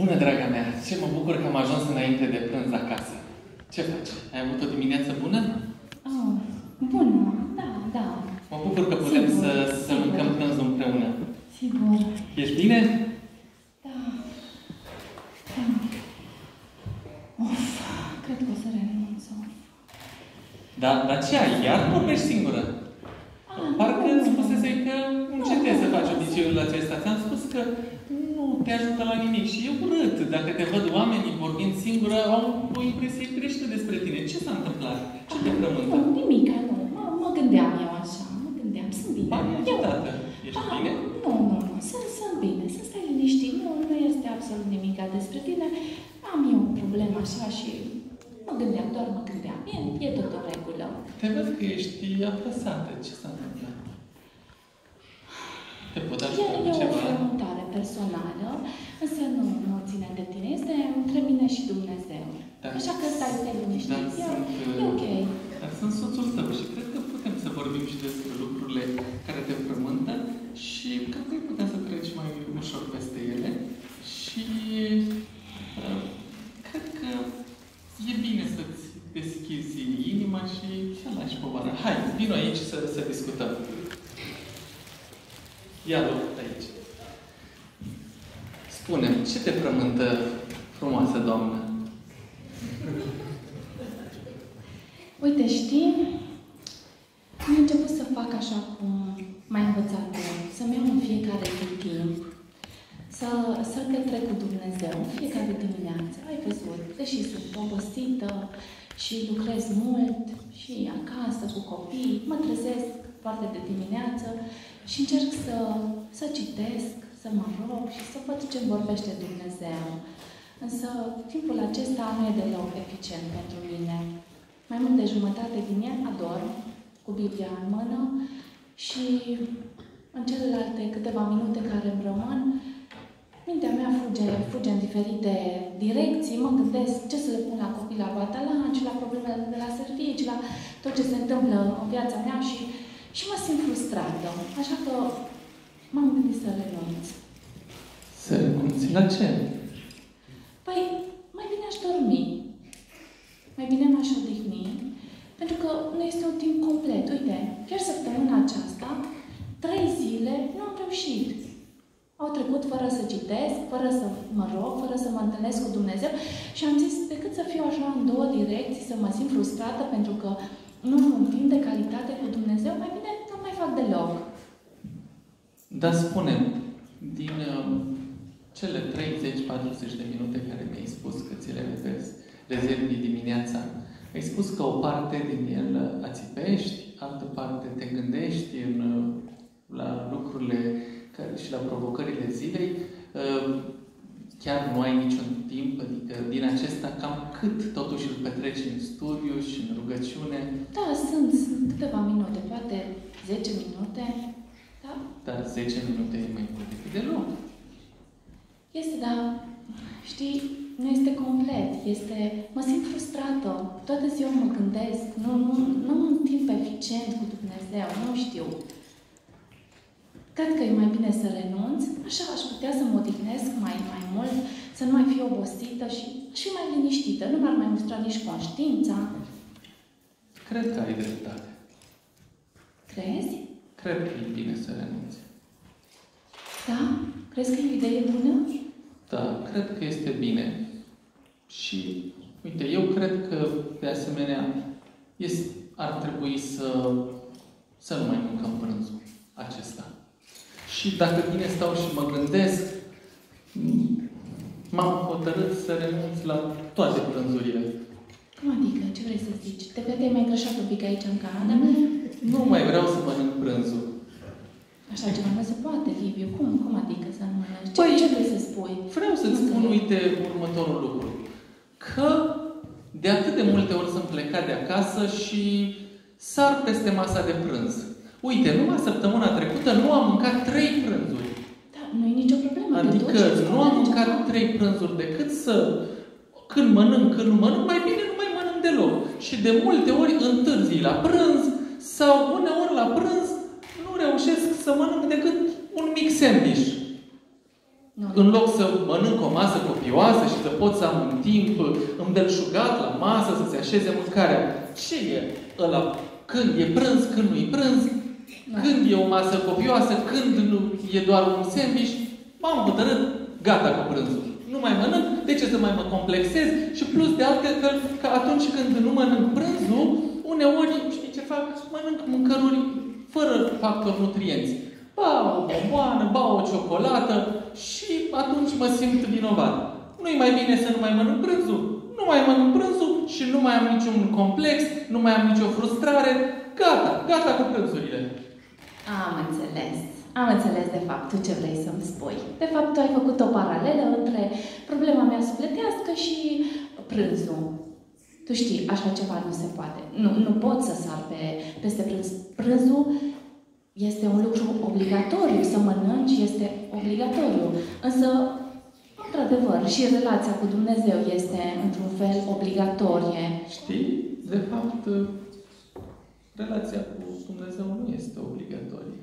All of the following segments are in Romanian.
Bună, draga mea! Ce mă bucur că am ajuns înainte de prânz acasă. Ce faci? Ai avut o dimineață bună? Oh, bună, da, da, Mă bucur că putem Sigur, să, să sigur. mâncăm prânzul împreună. sigur. Ești bine? Da. da. Of, cred că o să renunț. Da, dar ce ai? Iar vorbești singură? Ah, Parcă nu, îți nu. spusese că încetezi să faci obiceiul acesta. Ți-am spus că nu te ajută la nimic și e urât. Dacă te văd oamenii vorbind singură, au o impresie greșită despre tine. Ce s-a întâmplat? Ce te frământă? Nu, nimic, nu. Mă, mă gândeam eu așa, mă gândeam, sunt bine. Pare Eu- agitată. Ești Ah, bine? Nu, nu, nu, sunt, sunt bine, să stai liniștit, nu, nu este absolut nimic despre tine. Am eu o problemă așa și mă gândeam, doar mă gândeam. E, e tot în regulă. Te văd că ești apăsată. Ce s-a întâmplat? Te pot E, ajuta cu e o ceva? frământare personală, însă nu, nu ține de tine. Este între mine și Dumnezeu. Da. Așa că stai, stai liniștit. Dar E, sunt, e ok. Dar sunt soțul tău și cred că putem să vorbim și despre lucrurile care te frământă și cred că ai putea să treci mai ușor peste ele și uh, cred că e bine să-ți deschizi inima și să lași povara. Hai, vino aici să, să discutăm. Ia loc aici. Spune ce te frământă frumoasă doamnă? Uite, știi, am început să fac așa cum m-ai învățat tu, să-mi iau în fiecare zi timp, să, să petrec cu Dumnezeu în fiecare dimineață. Ai văzut, deși sunt obosită și lucrez mult și acasă cu copii, mă trezesc foarte de dimineață și încerc să, să citesc, să mă rog și să văd ce îmi vorbește Dumnezeu. Însă timpul acesta nu e deloc eficient pentru mine. Mai mult de jumătate din el adorm cu Biblia în mână și în celelalte câteva minute care îmi rămân, mintea mea fuge, fuge în diferite direcții, mă gândesc ce să le pun la copii la batalanci, la problemele de la servici, la tot ce se întâmplă în viața mea și, și mă simt frustrată. Așa că m-am gândit să renunț. Să renunți la ce? Păi, mai bine aș dormi. Mai bine m-aș odihni. Pentru că nu este un timp complet. Uite, chiar săptămâna aceasta, trei zile nu am reușit. Au trecut fără să citesc, fără să mă rog, fără să mă întâlnesc cu Dumnezeu și am zis, decât să fiu așa în două direcții, să mă simt frustrată pentru că nu am un timp de calitate cu Dumnezeu, mai bine nu mai fac deloc. Dar spune din uh, cele 30-40 de minute care mi-ai spus că ți le revezi, rezervi dimineața, ai spus că o parte din el ațipești, altă parte te gândești în, uh, la lucrurile care, și la provocările zilei. Uh, Chiar nu ai niciun timp, adică din acesta cam cât totuși îl petreci în studiu și în rugăciune, Da, sunt, sunt câteva minute, poate 10 minute, da, dar 10 minute e mai mult decât deloc. Este, dar, știi, nu este complet. Este, mă simt frustrată. Toată ziua mă gândesc. Nu, nu, nu am un timp eficient cu Dumnezeu. Nu știu. Cred că e mai bine să renunț. Așa aș putea să mă odihnesc mai, mai mult, să nu mai fiu obosită și și mai liniștită. Nu m-ar mai mustra nici conștiința. Cred că ai dreptate. Crezi? Cred că e bine să renunți. Da? Crezi că e o idee bună? Da, cred că este bine. Și, uite, eu cred că, de asemenea, este, ar trebui să, să nu mai mâncăm prânzul acesta. Și dacă bine stau și mă gândesc, m-am hotărât să renunț la toate prânzurile. Cum adică? Ce vrei să zici? Te vedeai mai greșat un pic aici în Canada? Nu mai vreau să mănânc prânzul. Așa ceva nu se poate, Liviu. Cum? Cum adică să nu mănânci? Ce, Păi- ce vrei să spui? Vreau să-ți Nu spun, înțeleg. uite, următorul lucru. Că de atât de multe ori sunt plecat de acasă și sar peste masa de prânz. Uite, numai săptămâna trecută nu am mâncat trei prânzuri. Da, nu e nicio problemă. te Adică duci, îți nu am mănânci mâncat acolo. trei prânzuri decât să când mănânc, când nu mănânc, mai bine nu mai mănânc deloc. Și de multe ori întârzi la prânz sau uneori la prânz nu reușesc să mănânc decât un mic sandwich. Nu. În loc să mănânc o masă copioasă și să pot să am un timp îmbelșugat la masă, să se așeze mâncarea. Ce e ăla? Când e prânz, când nu e prânz? Da. Când e o masă copioasă, când nu e doar un sandwich? M-am hotărât, gata cu prânzul. Nu mai mănânc, de ce să mai mă complexez? Și plus de alte că, că atunci când nu mănânc prânzul, uneori, știi ce fac? Mănânc mâncăruri fără factori nutrienți. Ba o bomboană, ba o ciocolată și atunci mă simt vinovat. Nu-i mai bine să nu mai mănânc prânzul? Nu mai mănânc prânzul și nu mai am niciun complex, nu mai am nicio frustrare. Gata, gata cu prânzurile. Am înțeles. Am înțeles, de fapt, tu ce vrei să-mi spui. De fapt, tu ai făcut o paralelă între problema mea sufletească și prânzul. Tu știi, așa ceva nu se poate. Nu, nu pot să sar pe, peste prânz. Prânzul este un lucru obligatoriu. Să mănânci este obligatoriu. Însă, într-adevăr, și relația cu Dumnezeu este, într-un fel, obligatorie. Știi? De fapt, relația cu Dumnezeu nu este obligatorie.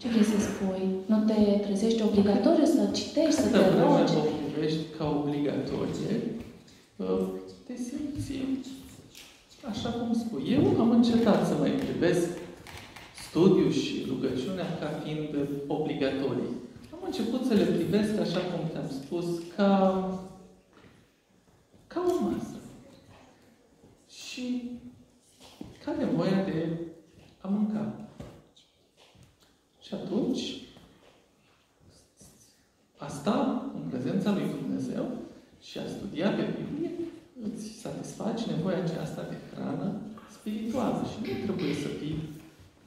Ce vrei să spui? Nu te trezești obligatoriu să citești, să te Câtă vreme rogi? o privești ca obligatorie, uh, te simți așa cum spui. Eu am încetat să mai privesc studiul și rugăciunea ca fiind obligatorii. Am început să le privesc, așa cum te-am spus, ca, ca o masă. Și ca nevoia de a mânca. Și atunci, a sta în prezența lui Dumnezeu și a studia pe Biblie îți satisfaci nevoia aceasta de hrană spirituală și nu trebuie să fii,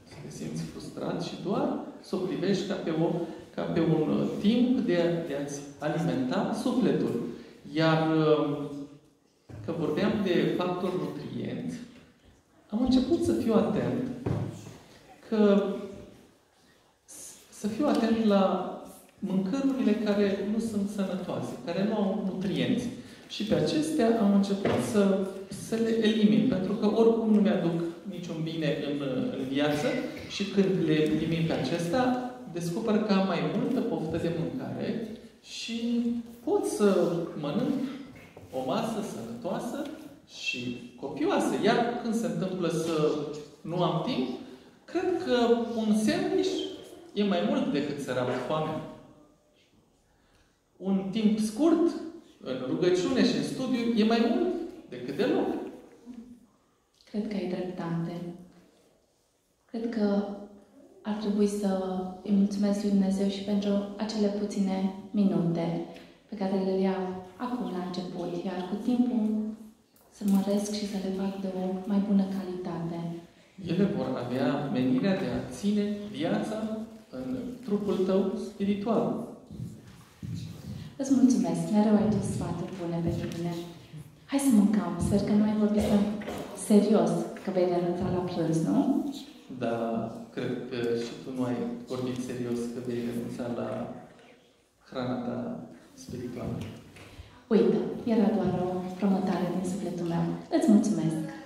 să te simți frustrat și doar să o privești ca pe, o, ca pe un uh, timp de, de a-ți alimenta sufletul. Iar uh, că vorbeam de factor nutrient, am început să fiu atent că să fiu atent la mâncărurile care nu sunt sănătoase, care nu au nutrienți. Și pe acestea am început să, să le elimin, pentru că oricum nu mi-aduc niciun bine în, în viață și când le elimin pe acestea, descoper că am mai multă poftă de mâncare și pot să mănânc o masă sănătoasă și copioasă. Iar când se întâmplă să nu am timp, cred că un sandwich e mai mult decât să rabd foame. Un timp scurt în rugăciune și în studiu e mai mult decât deloc. Cred că ai dreptate. Cred că ar trebui să îi mulțumesc lui Dumnezeu și pentru acele puține minute pe care le iau acum la început, iar cu timpul să măresc și să le fac de o mai bună calitate. Ele vor avea menirea de a ține viața în trupul tău spiritual. Îți mulțumesc, mereu ai tu sfaturi bune pentru mine. Hai să mâncăm. Sper că nu ai vorbit să serios că vei renunța la prânz, nu? Dar cred că și tu nu ai vorbit serios că vei renunța la hrana ta spirituală. Uite, era doar o promotare din sufletul meu. Îți mulțumesc!